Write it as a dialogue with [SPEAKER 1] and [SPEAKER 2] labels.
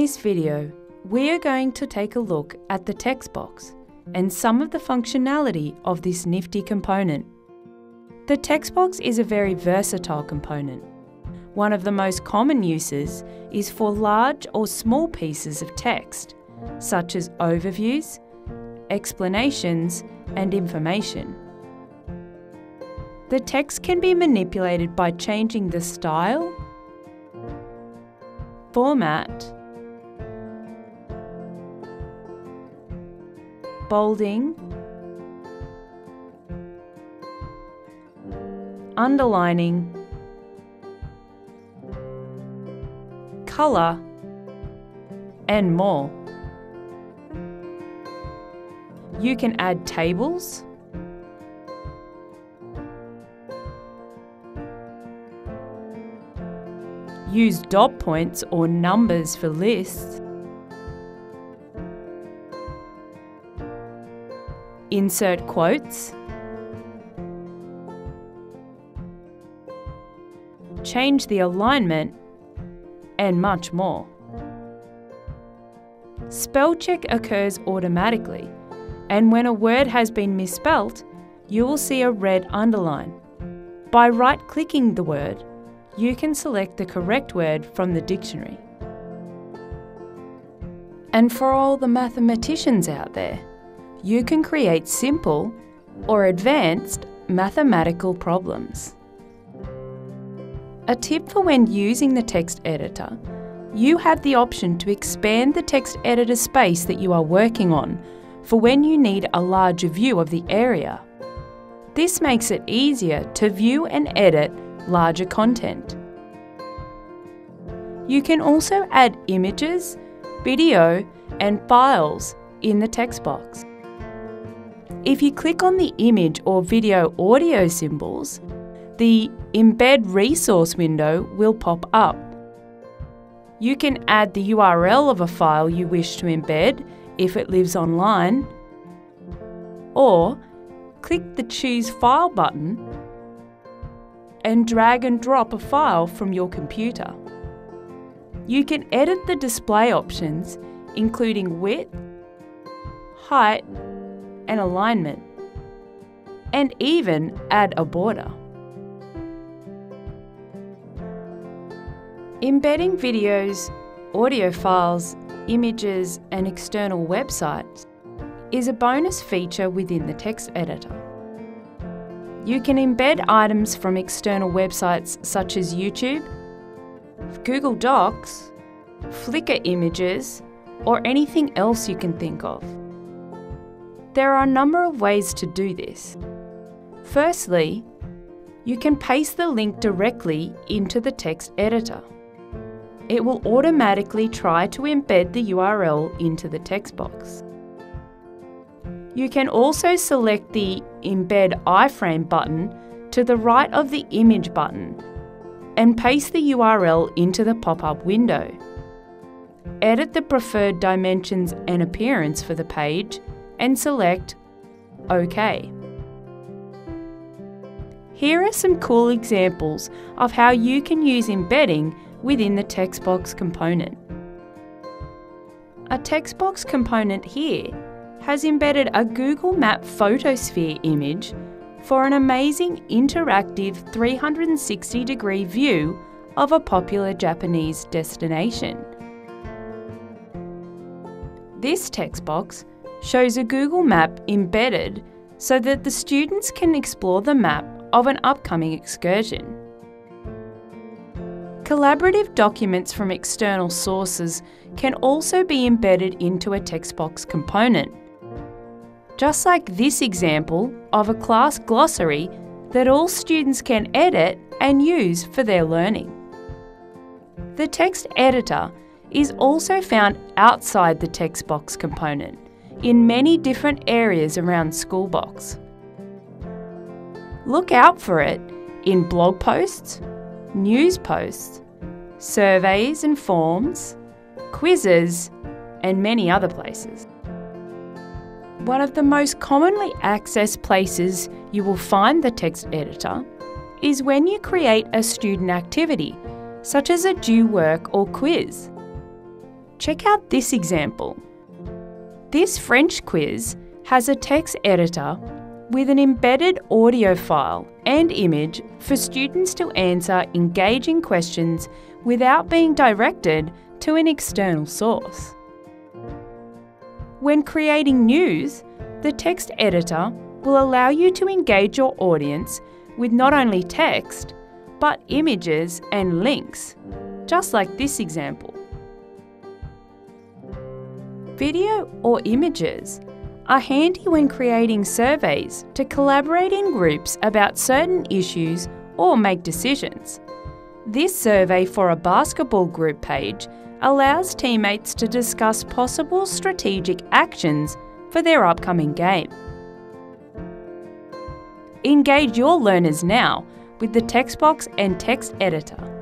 [SPEAKER 1] this video, we are going to take a look at the text box and some of the functionality of this nifty component. The text box is a very versatile component. One of the most common uses is for large or small pieces of text, such as overviews, explanations, and information. The text can be manipulated by changing the style, format, bolding, underlining, colour, and more. You can add tables, use dot points or numbers for lists, insert quotes, change the alignment, and much more. Spell check occurs automatically, and when a word has been misspelt, you will see a red underline. By right clicking the word, you can select the correct word from the dictionary. And for all the mathematicians out there, you can create simple or advanced mathematical problems. A tip for when using the text editor you have the option to expand the text editor space that you are working on for when you need a larger view of the area. This makes it easier to view and edit larger content. You can also add images, video, and files in the text box. If you click on the image or video audio symbols, the Embed Resource window will pop up. You can add the URL of a file you wish to embed if it lives online, or click the Choose File button and drag and drop a file from your computer. You can edit the display options, including width, height, and alignment, and even add a border. Embedding videos, audio files, images, and external websites is a bonus feature within the text editor. You can embed items from external websites such as YouTube, Google Docs, Flickr images, or anything else you can think of. There are a number of ways to do this. Firstly, you can paste the link directly into the text editor it will automatically try to embed the URL into the text box. You can also select the Embed iframe button to the right of the image button and paste the URL into the pop-up window. Edit the preferred dimensions and appearance for the page and select OK. Here are some cool examples of how you can use embedding within the text box component. A text box component here has embedded a Google Map photosphere image for an amazing interactive 360 degree view of a popular Japanese destination. This text box shows a Google map embedded so that the students can explore the map of an upcoming excursion. Collaborative documents from external sources can also be embedded into a text box component. Just like this example of a class glossary that all students can edit and use for their learning. The text editor is also found outside the text box component in many different areas around Schoolbox. Look out for it in blog posts, news posts, surveys and forms, quizzes, and many other places. One of the most commonly accessed places you will find the text editor is when you create a student activity, such as a due work or quiz. Check out this example. This French quiz has a text editor with an embedded audio file and image for students to answer engaging questions without being directed to an external source. When creating news, the text editor will allow you to engage your audience with not only text, but images and links, just like this example. Video or images are handy when creating surveys to collaborate in groups about certain issues or make decisions. This survey for a basketball group page allows teammates to discuss possible strategic actions for their upcoming game. Engage your learners now with the Textbox and Text Editor.